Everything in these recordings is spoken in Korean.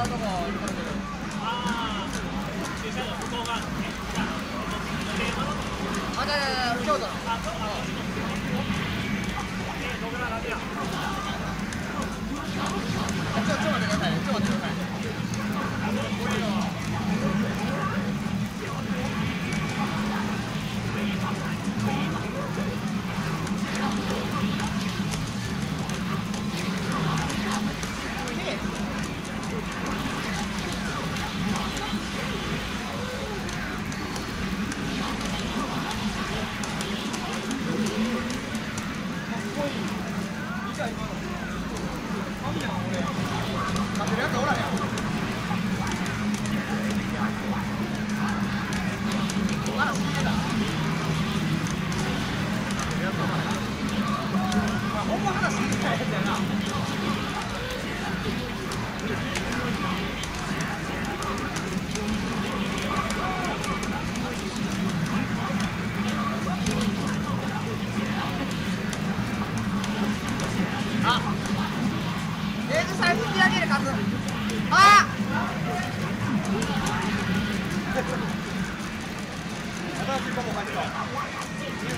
나오는 거. 뭐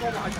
过马桥。